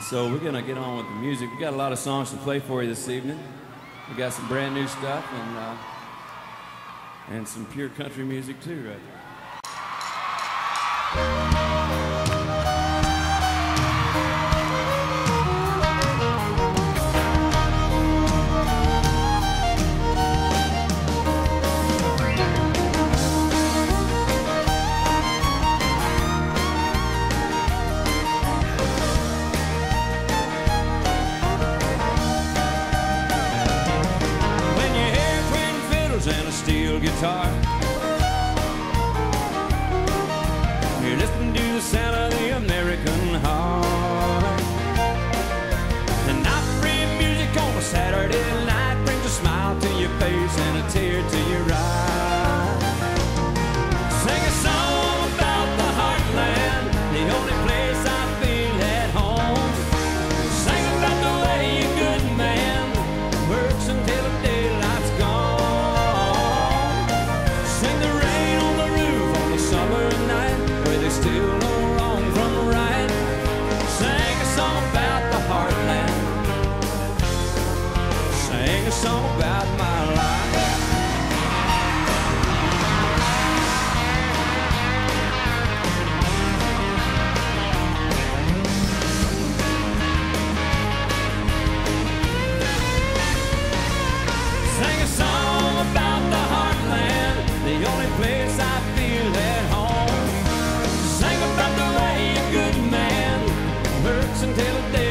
And so we're going to get on with the music. We got a lot of songs to play for you this evening. We got some brand new stuff and uh, and some pure country music too, right there. Steel guitar, you listen to the sound of the American heart. And opera music on a Saturday night brings a smile to your face and a tear to Sing a song about the heartland. Sing a song about my life. Sing about the way